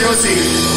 Tipo assim,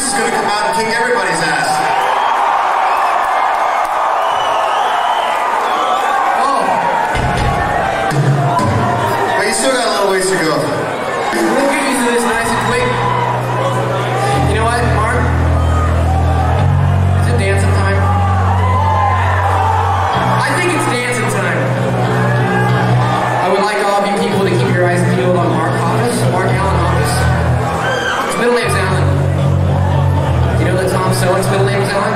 just gonna come out and kick everybody's ass. know what middle name is, Alan?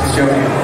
Just joking.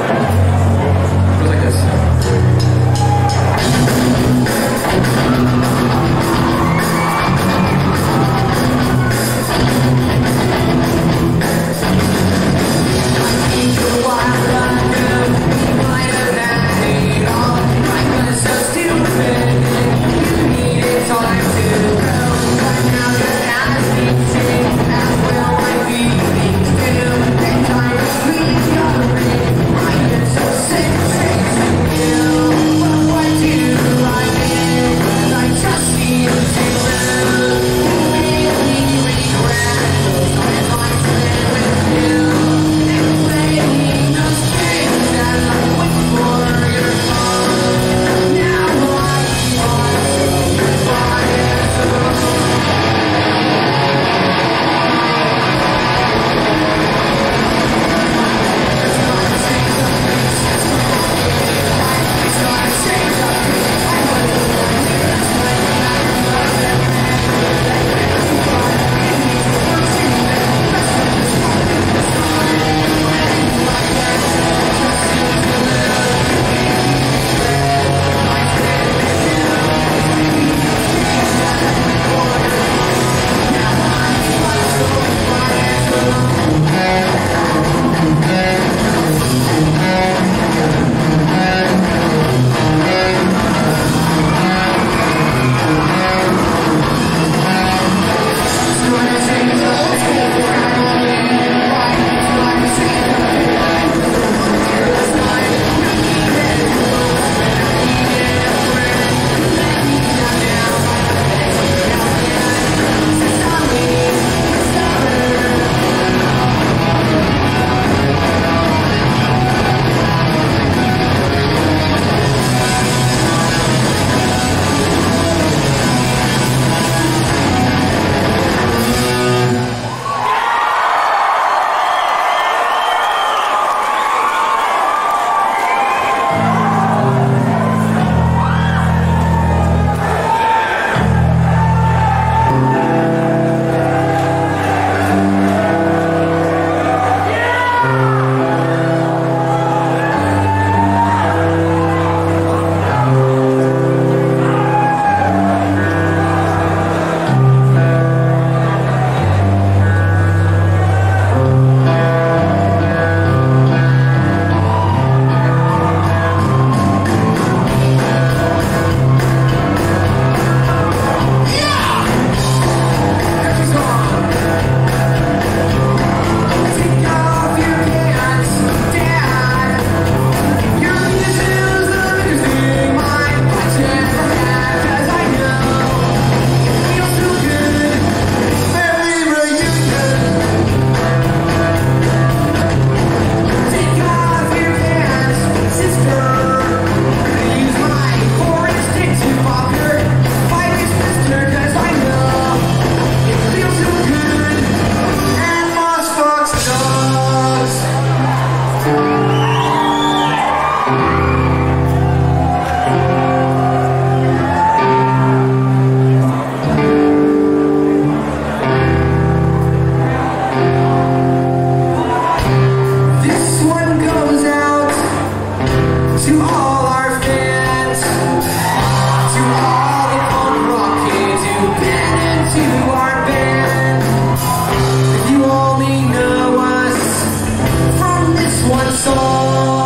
送。